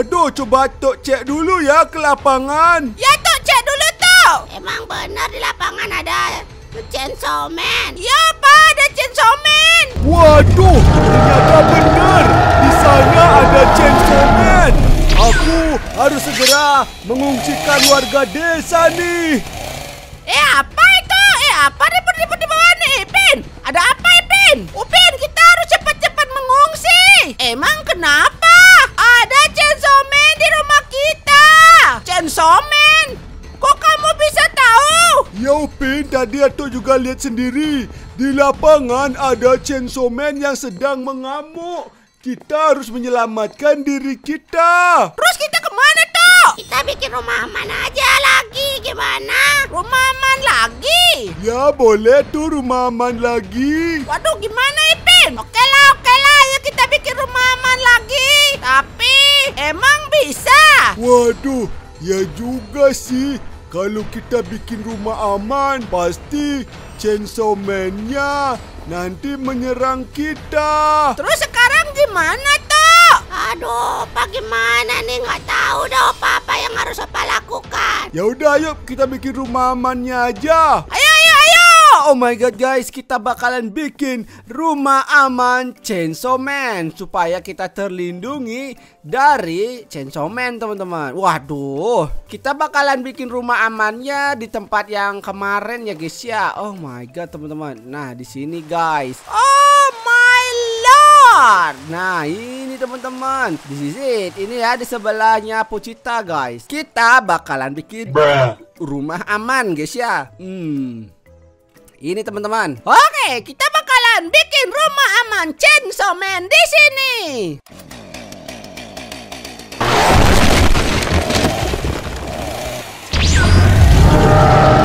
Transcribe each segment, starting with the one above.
Waduh, coba Tok cek dulu ya ke lapangan. Ya tuh, cek dulu tuh. Emang benar di lapangan ada Chainsaw Man? Ya, Pak, ada Chainsaw Man. Waduh, ternyata benar. Di sana ada Chainsaw Man. Aku harus segera mengungsikan warga desa nih. Eh, apa itu? Eh, apa ribut-ribut di bawah nih, Ipin? Ada apa, Ipin? Upin, kita harus cepat-cepat mengungsi. Emang kenapa? Ada Chainsaw Man di rumah kita. Chainsaw Man? Kok kamu bisa tahu? Ya Upin, tadi Atok juga lihat sendiri. Di lapangan ada Chainsaw Man yang sedang mengamuk. Kita harus menyelamatkan diri kita. Terus kita ke mana? Kita bikin rumah aman aja lagi. Gimana? Rumah aman lagi. Ya boleh tuh rumah aman lagi. Waduh, gimana Ipin? Oke lah, oke lah. Ayo kita bikin rumah aman lagi. Tapi, emang bisa? Waduh, ya juga sih. Kalau kita bikin rumah aman, pasti Chainsaw Man-nya nanti menyerang kita. Terus sekarang gimana tuh? Aduh, apa gimana nih? Nggak tahu dah apa-apa yang harus apa lakukan. Ya udah, ayo kita bikin rumah amannya aja. Ayo, ayo, ayo. Oh my god guys, kita bakalan bikin rumah aman Chainsaw Man supaya kita terlindungi dari Chainsaw Man teman-teman. Waduh, kita bakalan bikin rumah amannya di tempat yang kemarin ya guys ya. Oh my god teman-teman. Nah di sini guys. Oh my lord. Nah ini teman-teman. This is it. Ini ya di sebelahnya Pucita guys. Kita bakalan bikin Rumah aman guys ya. Hmm. Ini teman-teman. Oke, kita bakalan bikin rumah aman. Chainsaw Man di sini. Oh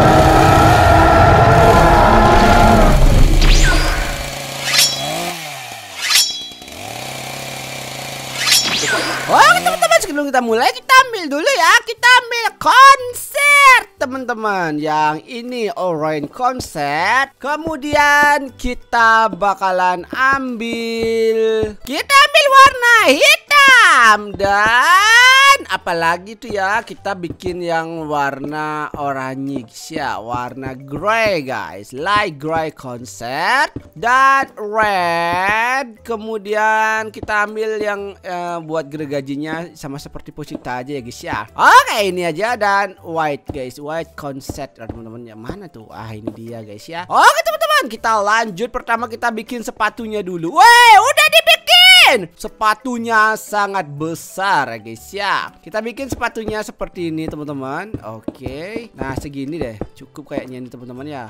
teman-teman sebelum kita mulai kita ambil dulu ya. Kita ambil konser teman-teman. Yang ini orange konser. Kemudian kita bakalan ambil Kita ambil warna hitam Dan apalagi tuh ya Kita bikin yang warna oranye ya. Warna grey guys. Light grey konser Dan red. Kemudian kita ambil yang eh, buat gergajinya sama seperti Posita aja ya guys ya. Oke ini aja dan white guys, white concept teman-teman. Yang mana tuh? Ah ini dia guys ya. Oke teman-teman kita lanjut pertama kita bikin sepatunya dulu. Weh udah dibikin. Sepatunya sangat besar ya guys ya. Kita bikin sepatunya seperti ini teman-teman. Oke. Nah segini deh cukup kayaknya ini teman-teman ya.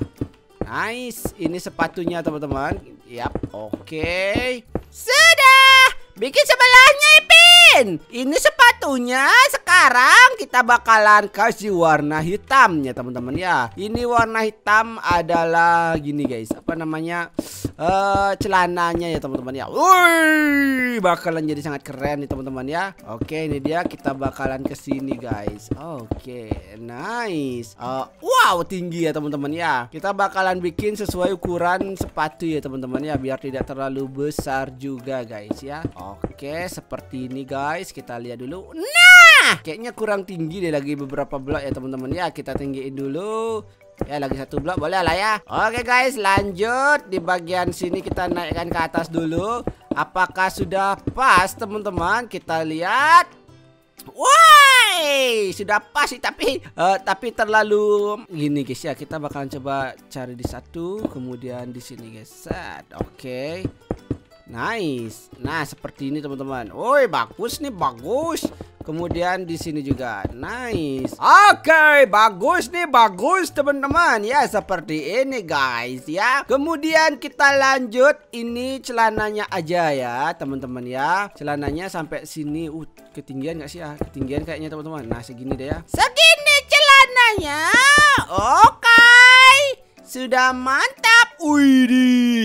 Nice, ini sepatunya teman-teman. Yap, oke. Sudah. Bikin sebelahnya Ipin. Ini sepatunya sekarang kita bakalan kasih warna hitamnya teman-teman ya. Ini warna hitam adalah gini guys, apa namanya? Uh, celananya ya teman-teman ya. Wih, bakalan jadi sangat keren nih teman-teman ya. Oke, ini dia kita bakalan ke sini guys. Oke, nice. Uh, wow, tinggi ya teman-teman ya. Kita bakalan bikin sesuai ukuran sepatu ya teman-teman ya biar tidak terlalu besar juga guys ya. Oke, seperti ini guys. Kita lihat dulu. Nah, kayaknya kurang tinggi deh lagi beberapa blok ya teman-teman ya. Kita tinggiin dulu. Ya lagi satu blok boleh lah ya Oke guys lanjut Di bagian sini kita naikkan ke atas dulu Apakah sudah pas teman-teman Kita lihat Woi, sudah pas sih tapi uh, tapi terlalu gini guys ya. Kita bakalan coba cari di satu, kemudian di sini guys. Set. Oke. Okay. Nice. Nah, seperti ini teman-teman. Woi, bagus nih, bagus. Kemudian di sini juga nice. Oke, okay, bagus nih, bagus teman-teman. Ya, seperti ini guys ya. Kemudian kita lanjut ini celananya aja ya, teman-teman ya. Celananya sampai sini. Uh, ketinggian gak sih ya? Ketinggian kayaknya teman-teman. Nah, segini deh ya. Segini celananya. Oke. Okay. Sudah mantap. Wih,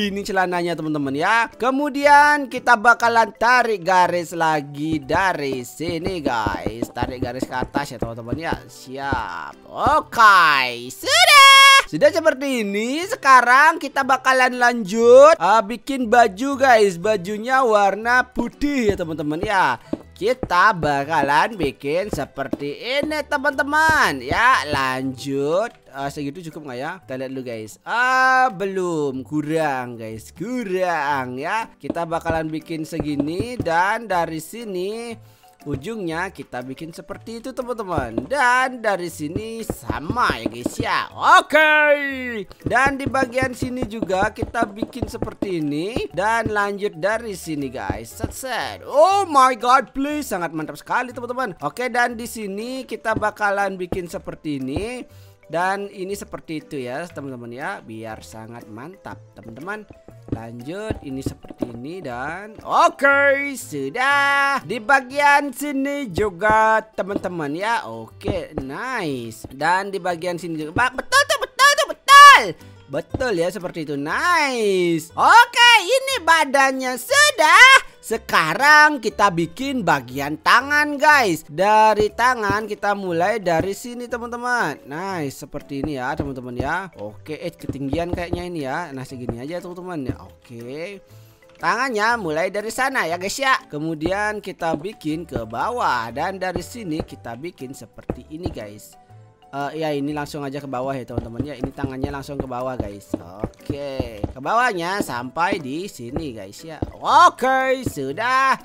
ini celananya teman-teman ya. Kemudian kita bakalan tarik garis lagi dari sini guys. Tarik garis ke atas ya teman-teman ya. Siap. Oke, sudah. Sudah seperti ini. Sekarang kita bakalan lanjut uh, bikin baju guys. Bajunya warna putih ya teman-teman ya kita bakalan bikin seperti ini teman-teman ya lanjut uh, segitu cukup nggak ya? Kita lihat dulu guys. Ah belum. Kurang guys. Kurang ya. Kita bakalan bikin segini dan dari sini ujungnya kita bikin seperti itu teman-teman. Dan dari sini sama ya guys ya. Oke. Okay. dan di bagian sini juga kita bikin seperti ini. Dan lanjut dari sini guys. Set set. Oh my god please. Sangat mantap sekali teman-teman. Oke okay, dan di sini kita bakalan bikin seperti ini dan ini seperti itu ya teman-teman ya. Biar sangat mantap teman-teman. Lanjut ini seperti ini dan oke okay, sudah. Di bagian sini juga teman-teman ya. Oke okay, nice. Dan di bagian sini juga betul tuh betul tuh betul. Betul ya seperti itu nice. Oke okay, ini badannya sudah sekarang kita bikin bagian tangan guys. Dari tangan kita mulai dari sini teman-teman. Nice seperti ini ya teman-teman ya. Oke eh ketinggian kayaknya ini ya. Nah segini aja teman-teman ya. Oke. Tangannya mulai dari sana ya guys ya. Kemudian kita bikin ke bawah. Dan dari sini kita bikin seperti ini guys uh, ya ini langsung aja ke bawah ya teman-teman. Ya ini tangannya langsung ke bawah guys. Oke ke bawahnya sampai di sini guys ya. Oke sudah.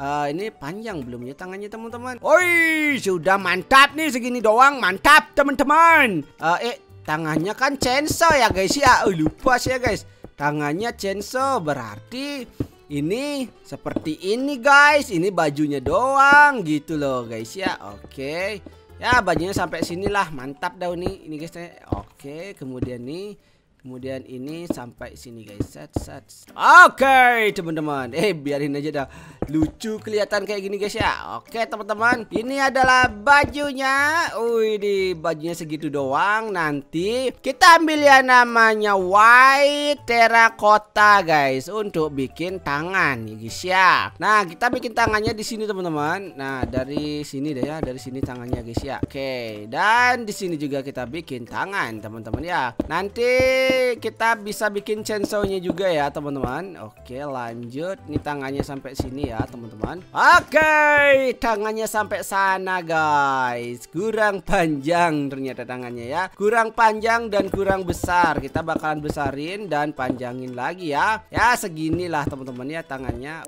Uh, ini panjang belum ya tangannya teman-teman? Oi sudah mantap nih segini doang. Mantap teman-teman. Uh, eh tangannya kan chainsaw ya guys ya. Oh, lupa sih ya guys. Tangannya chainsaw berarti ini seperti ini guys. Ini bajunya doang gitu loh guys ya. Oke. okay. Ya bajunya sampai sinilah. Mantap dah nih ini guys Oke kemudian nih Kemudian ini sampai sini guys. Set set. Oke, teman-teman. Eh, biarin aja dah. Lucu kelihatan kayak gini guys ya. Oke, teman-teman. Ini adalah bajunya. Wih, di bajunya segitu doang. Nanti kita ambil ya namanya white terracotta guys untuk bikin tangan ya guys ya. Nah, kita bikin tangannya di sini teman-teman. Nah, dari sini deh ya, dari sini tangannya guys ya. Oke, dan di sini juga kita bikin tangan teman-teman ya. Nanti kita bisa bikin chainsaw-nya juga ya teman-teman. Oke lanjut. Ini tangannya sampai sini ya teman-teman. Oke Tangannya sampai sana guys. Kurang panjang ternyata tangannya ya. Kurang panjang dan kurang besar. Kita bakalan besarin dan panjangin lagi ya. Ya seginilah teman-teman ya tangannya.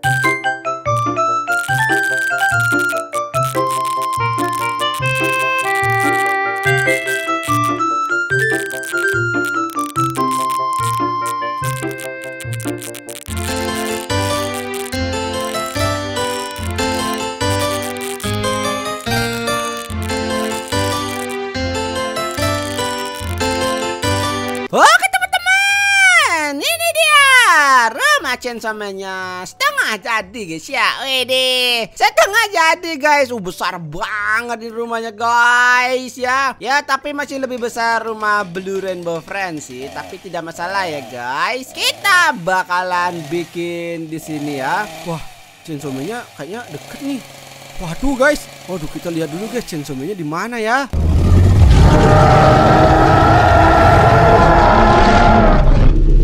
Thank you. Chainsaw Man-nya setengah jadi guys ya. Wede, setengah jadi guys. Uh besar banget di rumahnya guys ya. Ya tapi masih lebih besar rumah Blue Rainbow Friends sih. Tapi tidak masalah ya guys. Kita bakalan bikin di sini ya. Wah, Chainsaw Man-nya kayaknya deket nih. Waduh guys, waduh kita lihat dulu guys Chainsaw Man-nya di mana ya.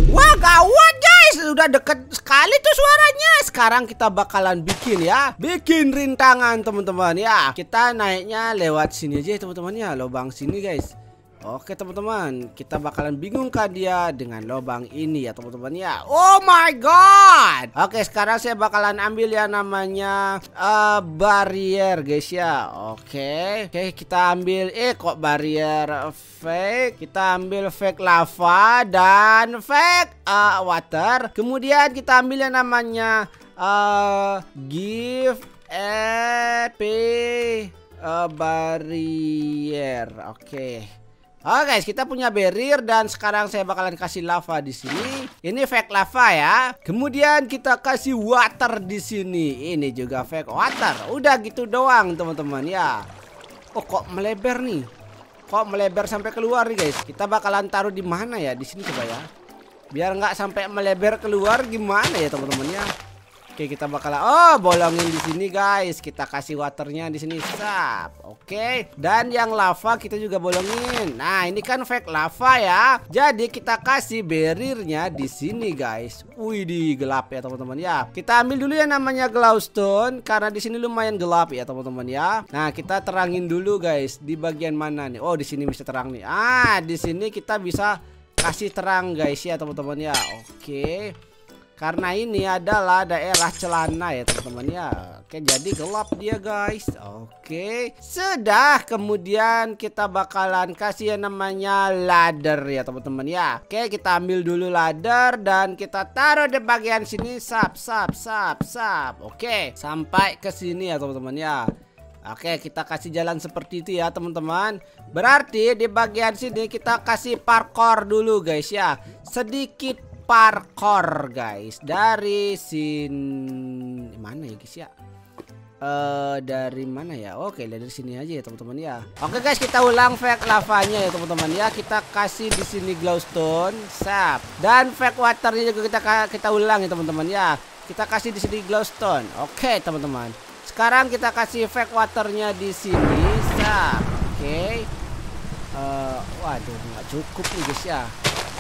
Wah gawat guys, udah deket sekali tuh suaranya. Sekarang kita bakalan bikin ya, bikin rintangan teman-teman ya. Kita naiknya lewat sini aja teman-teman ya, lubang sini guys. Oke teman-teman, kita bakalan bingungkan dia dengan lubang ini ya teman-teman ya. Oh my god. Oke sekarang saya bakalan ambil ya namanya uh, barrier guys ya. Oke, oke kita ambil eh kok barrier fake. Kita ambil fake lava dan fake uh, water. Kemudian kita ambil yang namanya uh, give EP uh, barrier. Oke. Oke guys, kita punya barrier dan sekarang saya bakalan kasih lava di sini. Ini fake lava ya. Kemudian kita kasih water di sini. Ini juga fake water. Udah gitu doang, teman-teman ya. Oh, kok melebar nih? Kok melebar sampai keluar nih, guys? Kita bakalan taruh di mana ya? Di sini coba ya. Biar nggak sampai melebar keluar gimana ya, teman-teman ya? Oke, kita bakal oh bolongin di sini guys. Kita kasih waternya di sini. Sap. Oke. Dan yang lava kita juga bolongin. Nah, ini kan fake lava ya. Jadi kita kasih barriernya di sini guys. Wih, di gelap ya teman-teman ya. Kita ambil dulu yang namanya glowstone karena di sini lumayan gelap ya teman-teman ya. Nah, kita terangin dulu guys di bagian mana nih? Oh, di sini bisa terang nih. Ah, di sini kita bisa kasih terang guys ya teman-teman ya. Oke. Karena ini adalah daerah celana ya teman-teman ya. Oke jadi gelap dia guys. Oke Sudah. Kemudian kita bakalan kasih yang namanya ladder ya teman-teman ya. Oke kita ambil dulu ladder dan kita taruh di bagian sini. Sap sap sap sap. Oke sampai ke sini ya teman-teman ya. Oke kita kasih jalan seperti itu ya teman-teman. Berarti di bagian sini kita kasih parkour dulu guys ya. Sedikit parkour guys dari sin mana ya guys ya Uh, dari mana ya? Oke, dari sini aja ya teman-teman ya. Oke guys, kita ulang fake lavanya ya teman-teman ya. Kita kasih di sini glowstone, sap. Dan fake waternya juga kita kita ulang ya teman-teman ya. Kita kasih di sini glowstone. Oke, teman-teman. Sekarang kita kasih fake waternya di sini, sap. Oke. Uh, waduh, nggak cukup nih guys ya.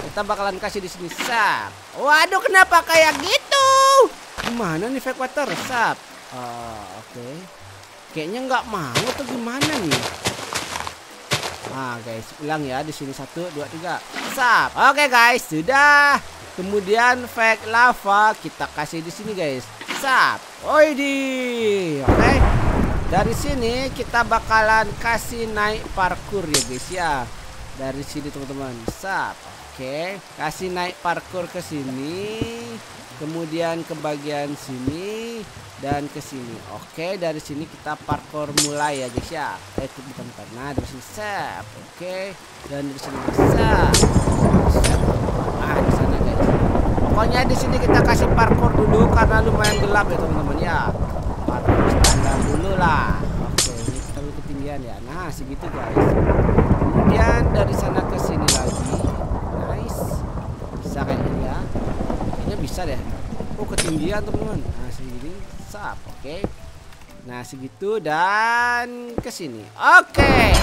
Kita bakalan kasih di sini sap. Waduh, kenapa kayak gitu? Gimana nih fake water? Sap. Uh, Oke. Okay. Kayaknya nggak mau atau gimana nih? Nah guys, ulang ya di sini satu, dua, tiga. Sap. Oke okay, guys, sudah. Kemudian fake lava kita kasih di sini guys. Sap. Oidi. Oke. Okay. Dari sini kita bakalan kasih naik parkur ya guys ya. Dari sini teman-teman. Sap. Oke, kasih naik parkur ke sini, kemudian ke bagian sini dan ke sini. Oke, dari sini kita parkur mulai ya guys ya. Eh, itu bukan. Nah, dari sini. Oke, dan dari sini. Sap. Ah, di sana guys. Pokoknya di sini kita kasih parkur dulu karena lumayan gelap ya teman-teman ya. Parkur standar dulu lah. Oke, ini kita ketinggian ya. Nah, segitu guys. Kemudian dari sana ke sini lagi bisa kayak gini ya. Kayaknya bisa deh. Oh ketinggian teman-teman? Nah segini. Sap oke. Okay. nah segitu dan ke sini. Oke. Okay.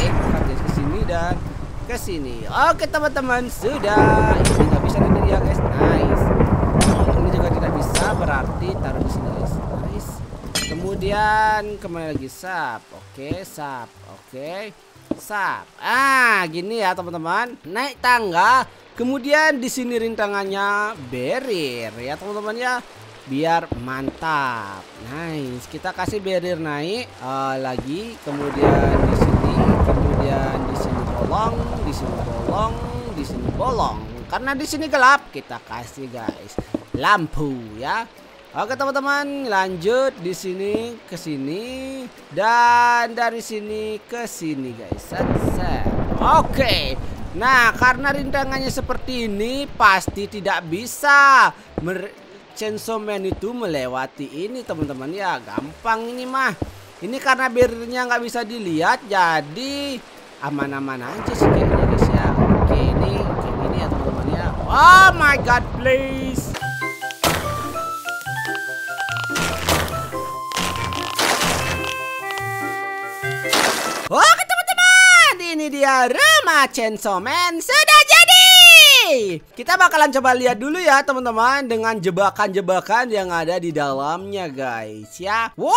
ke sini dan ke sini. Oke teman-teman. Sudah. Ini nggak bisa nanti ya guys. Nice. Ini juga tidak bisa berarti taruh di sini guys. Nice. Kemudian ke mana lagi. Sap oke. Okay, sap oke. okay. Sap ah gini ya teman-teman naik tangga Kemudian di sini rintangannya barrier ya teman-teman ya biar mantap. Nice. Kita kasih barrier naik uh, lagi. Kemudian di sini, kemudian di sini bolong, di sini bolong, di sini bolong. Karena di sini gelap, kita kasih guys lampu ya. Oke teman-teman, lanjut di sini ke sini dan dari sini ke sini guys. Set, set. Oke. Nah, karena rintangannya seperti ini pasti tidak bisa Chainsaw Man itu melewati ini teman-teman ya gampang ini mah ini karena barriernya nggak bisa dilihat jadi aman-aman aja sih kayaknya guys ya oke ini kayak gini ya teman-teman ya oh my god please Oke teman-teman, ini dia rumah Chainsaw Man sudah jadi. Kita bakalan coba lihat dulu ya teman-teman dengan jebakan-jebakan yang ada di dalamnya guys ya. Wow,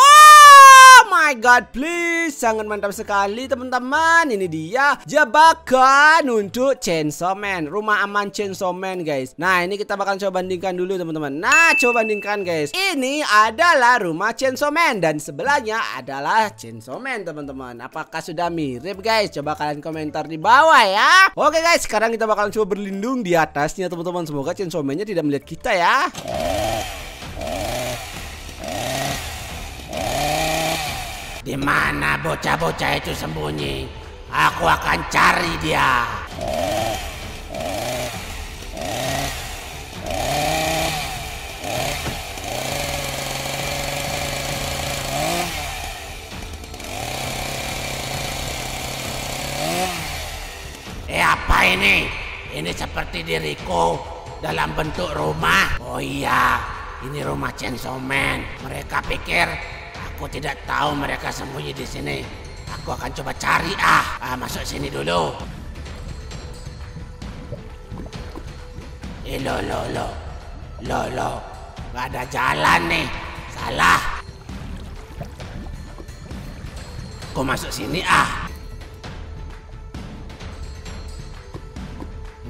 my god please, sangat mantap sekali teman-teman. Ini dia jebakan untuk Chainsaw Man, rumah aman Chainsaw Man guys. Nah ini kita bakal coba bandingkan dulu teman-teman. Nah coba bandingkan guys. Ini adalah rumah Chainsaw Man dan sebelahnya adalah Chainsaw Man teman-teman. Apakah sudah mirip guys? Coba kalian komentar di bawah ya. Oke guys, sekarang kita bakalan coba berlindung di atasnya teman-teman. Semoga Chainsaw Man-nya tidak melihat kita ya. Di mana bocah-bocah itu sembunyi? Aku akan cari dia. Eh apa ini? Ini seperti diriku dalam bentuk rumah. Oh iya, ini rumah Chainsaw Man. Mereka pikir aku tidak tahu mereka sembunyi di sini. Aku akan coba cari ah. ah masuk sini dulu. Eh lo lo lo. Lo lo. Gak ada jalan nih. Salah. Aku masuk sini ah.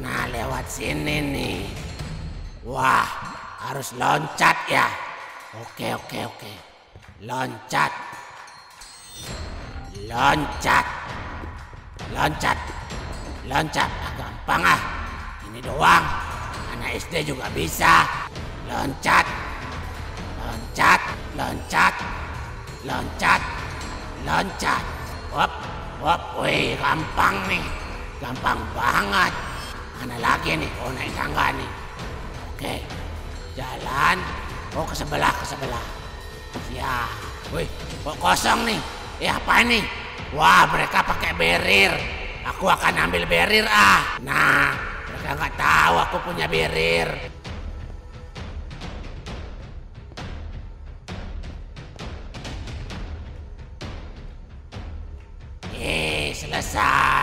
Nah, lewat sini nih. Wah, harus loncat ya. Oke, oke, oke. Loncat. Loncat. Loncat. Loncat. Ah, gampang ah. Ini doang. Anak SD juga bisa. Loncat. Loncat. Loncat. Loncat. Loncat. Wop. Wop. Wih, gampang nih. Gampang banget. Mana lagi nih? Oh naik tangga nih. Oke. Jalan. Oh ke sebelah, ke sebelah. Ya. Wih, kok kosong nih? Eh apa ini? Wah mereka pakai berir. Aku akan ambil berir ah. Nah, mereka nggak tahu aku punya berir. Eh, selesai.